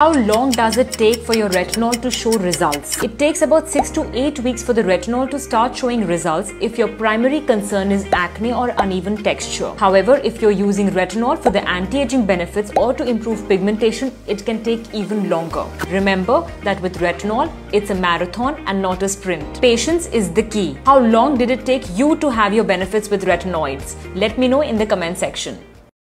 How long does it take for your retinol to show results? It takes about 6 to 8 weeks for the retinol to start showing results if your primary concern is acne or uneven texture. However, if you're using retinol for the anti-aging benefits or to improve pigmentation, it can take even longer. Remember that with retinol, it's a marathon and not a sprint. Patience is the key. How long did it take you to have your benefits with retinoids? Let me know in the comment section.